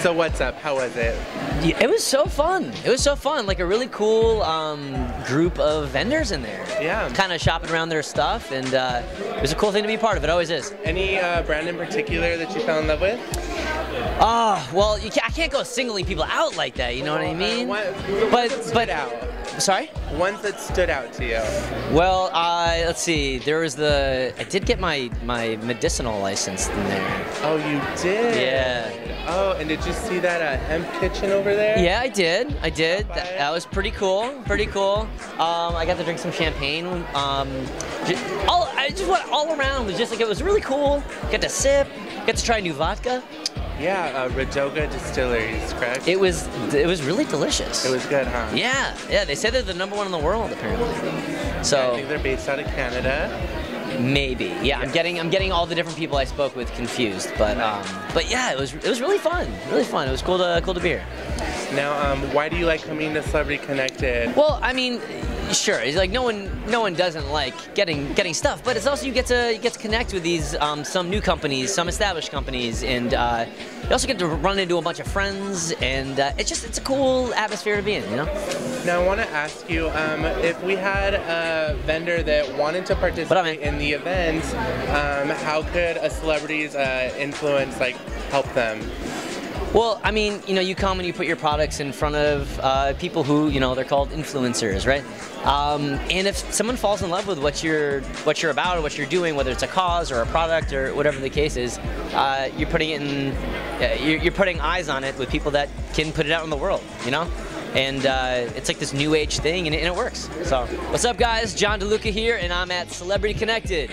So what's up? How was it? Yeah, It was so fun. It was so fun. Like a really cool um, group of vendors in there. Yeah. Kind of shopping around their stuff, and uh, it was a cool thing to be part of. It always is. Any uh, brand in particular that you fell in love with? Oh, well, you can't, I can't go singling people out like that. You know what I mean? Uh, But- what, but but- out. Sorry. Ones that stood out to you. Well, uh, let's see. There was the. I did get my my medicinal license in there. Oh, you did. Yeah. Oh, and did you see that uh, hemp kitchen over there? Yeah, I did. I did. That, that was pretty cool. Pretty cool. Um, I got to drink some champagne. Um, all I just went all around was just like it was really cool. Got to sip. Got to try new vodka. Yeah, uh, Radoga Distilleries, correct? It was it was really delicious. It was good, huh? Yeah, yeah. They say they're the number one in the world apparently. So I think they're based out of Canada. maybe. Yeah, I'm getting I'm getting all the different people I spoke with confused. But um, but yeah, it was it was really fun. Really fun. It was cool to cool to be here. Now, um, why do you like coming to Celebrity Connected? Well, I mean, sure. It's like no one, no one doesn't like getting getting stuff, but it's also you get to you get to connect with these um, some new companies, some established companies, and uh, you also get to run into a bunch of friends, and uh, it's just it's a cool atmosphere to be in, you know. Now, I want to ask you um, if we had a vendor that wanted to What up, participate in the event, um, how could a celebrity's uh, influence like help them? Well, I mean, you know, you come and you put your products in front of uh, people who, you know, they're called influencers, right? Um, and if someone falls in love with what you're what you're about or what you're doing, whether it's a cause or a product or whatever the case is, uh, you're putting it in, you're, you're putting eyes on it with people that can put it out in the world, you know. And uh, it's like this new age thing, and it, and it works. So, what's up, guys? John DeLuca here, and I'm at Celebrity Connected.